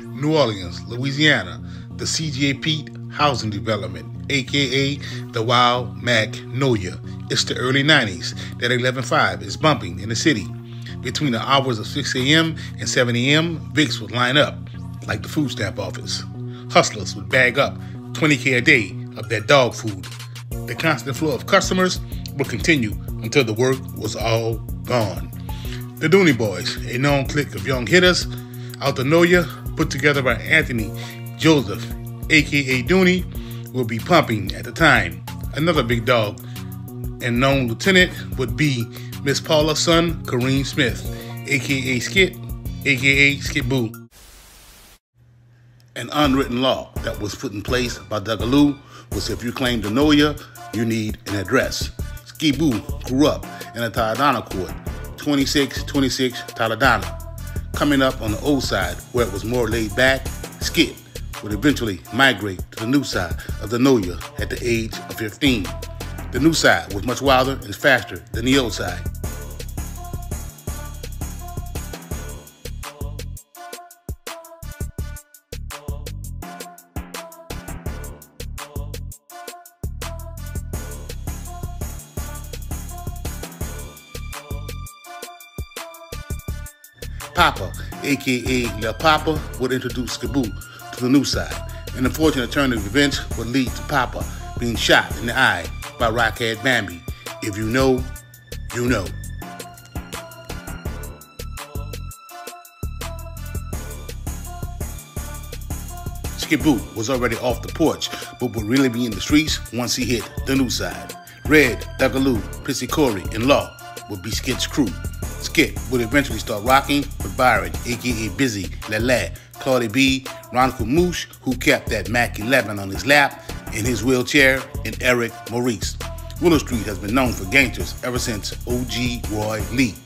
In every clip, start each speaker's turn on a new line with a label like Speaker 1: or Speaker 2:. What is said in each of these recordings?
Speaker 1: New Orleans, Louisiana, the CJ Peete Housing Development, aka the Wild Magnolia. It's the early 90s that 11.5 is bumping in the city. Between the hours of 6 a.m. and 7 a.m., Vicks would line up like the food stamp office. Hustlers would bag up 20K a day of that dog food. The constant flow of customers would continue until the work was all gone. The Dooney Boys, a known clique of young hitters Nolia, put together by Anthony Joseph, aka Dooney, will be pumping at the time. Another big dog and known lieutenant would be Miss Paula's son, Kareem Smith, aka Skit, aka Skit Boo. An unwritten law that was put in place by Dougaloo was if you claim to know ya, you need an address. Boo grew up in a Toledano court, 2626 Toledano. Coming up on the old side where it was more laid back, Skit would eventually migrate to the new side of the Nolia at the age of 15. The new side was much wilder and faster than the old side. Papa, aka Lil Papa, would introduce Skaboo to the new side. An unfortunate turn of events would lead to Papa being shot in the eye by Rockhead Bambi. If you know, you know. Skiboo was already off the porch, but would really be in the streets once he hit the new side. Red, Dougaloo, Pissy Corey, and Law would be Skit's crew. Skit would eventually start rocking with Byron, aka Busy, Lele, Claudie B, Ron Moosh, who kept that Mac 11 on his lap, in his wheelchair, and Eric Maurice. Willow Street has been known for gangsters ever since OG Roy Lee.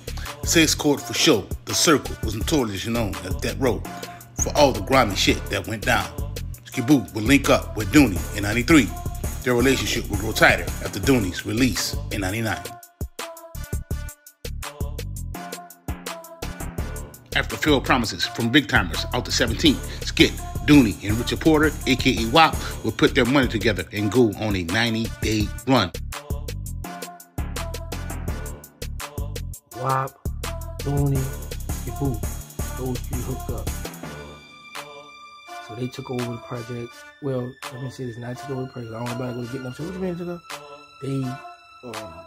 Speaker 1: Six Court for show, the circle was notoriously known as Death Row for all the grimy shit that went down. Skiboo would link up with Dooney in 93. Their relationship would grow tighter after Dooney's release in 99. After failed promises from big timers out to 17, Skit, Dooney, and Richard Porter, aka WAP, would put their money together and go on a 90 day run.
Speaker 2: WAP, Dooney, Skiboo, those three hooked up. So they took over the project. Well, let me say this, not took over the project. I don't know about go getting up. So what you mean took over? They um,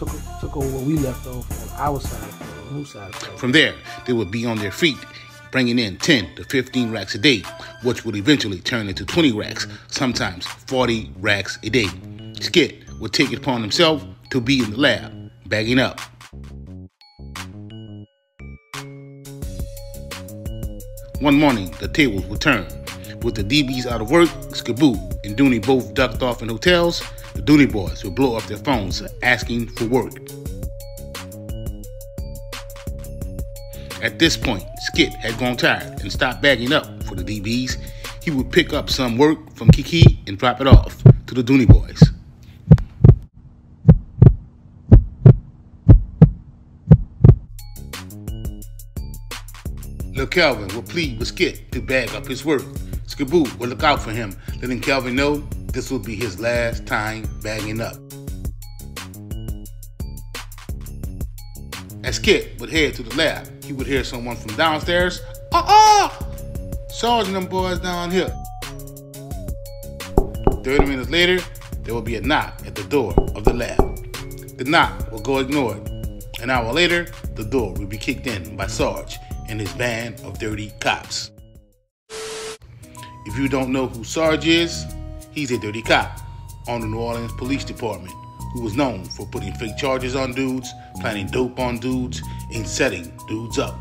Speaker 2: took took over we left off on our side, new side.
Speaker 1: From there, they would be on their feet, bringing in 10 to 15 racks a day, which would eventually turn into 20 racks, sometimes 40 racks a day. Skit would take it upon himself to be in the lab, bagging up. One morning, the tables would turn. With the DBs out of work, Skaboo and Dooney both ducked off in hotels, the Dooney boys would blow up their phones asking for work. At this point, Skit had grown tired and stopped bagging up for the DBs. He would pick up some work from Kiki and drop it off to the Dooney boys. Lil Calvin would plead with Skit to bag up his work. Skaboo would look out for him, letting Calvin know this would be his last time bagging up. As Skit would head to the lab, he would hear someone from downstairs, uh-uh! Sarge and them boys down here. 30 minutes later, there will be a knock at the door of the lab. The knock will go ignored. An hour later, the door will be kicked in by Sarge and his band of dirty cops. If you don't know who Sarge is, he's a dirty cop on the New Orleans Police Department who was known for putting fake charges on dudes, planting dope on dudes, and setting dudes up.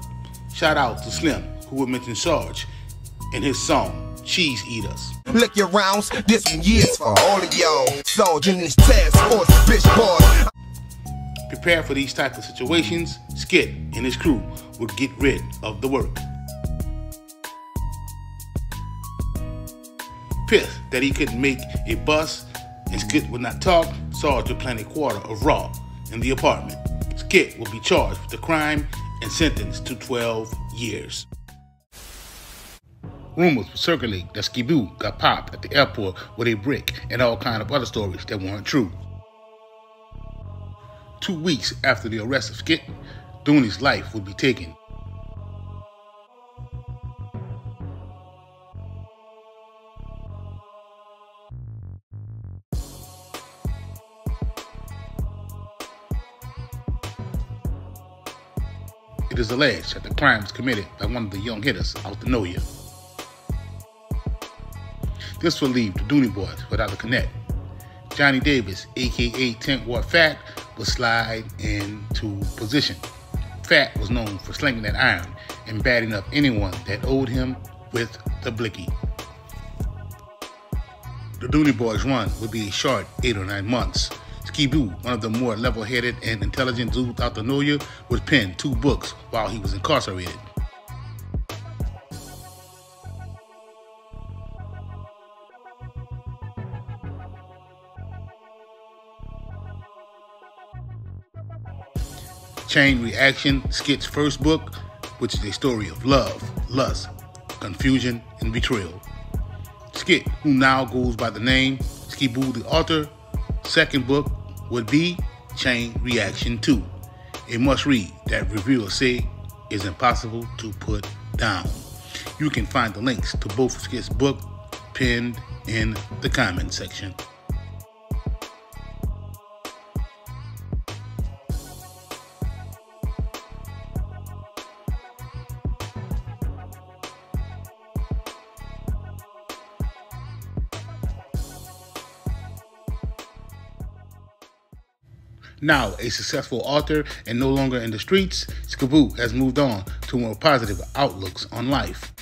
Speaker 1: Shout out to Slim, who would mention Sarge in his song Cheese Eaters.
Speaker 3: Lick your rounds, this one years for all of y'all. Sarge in this task force, bitch boy.
Speaker 1: Prepare for these types of situations, Skit and his crew would get rid of the work. Pissed that he couldn't make a bus and Skit would not talk, Sarge would plant a quarter of raw in the apartment. Skit will be charged with the crime and sentenced to 12 years. Rumors circulate that Ski-Boo got popped at the airport with a brick and all kind of other stories that weren't true. Two weeks after the arrest of Skit, Dooney's life would be taken. It is alleged that the crime was committed by one of the young hitters out to know you. This will leave the Dooney Boys without a connect. Johnny Davis, aka 10 Watt Fat, will slide into position. Fat was known for slinging that iron and batting up anyone that owed him with the blicky. The Dooney Boys run would be a short eight or nine months. Ski-Boo, one of the more level-headed and intelligent dudes out the you, would pen two books while he was incarcerated. Chain Reaction, Skit's first book, which is a story of love, lust, confusion, and betrayal. Skit, who now goes by the name Ski-Boo the author, second book would be Chain Reaction 2, a must read that reviewers say is impossible to put down. You can find the links to both Skit's book pinned in the comment section. Now a successful author and no longer in the streets, Ski-Boo has moved on to more positive outlooks on life.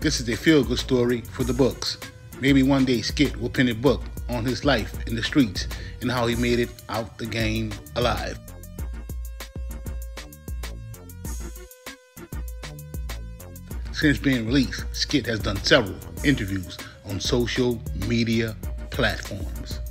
Speaker 1: This is a feel-good story for the books. Maybe one day Skit will pen a book on his life in the streets and how he made it out the game alive. Since being released, Skit has done several interviews on social media platforms.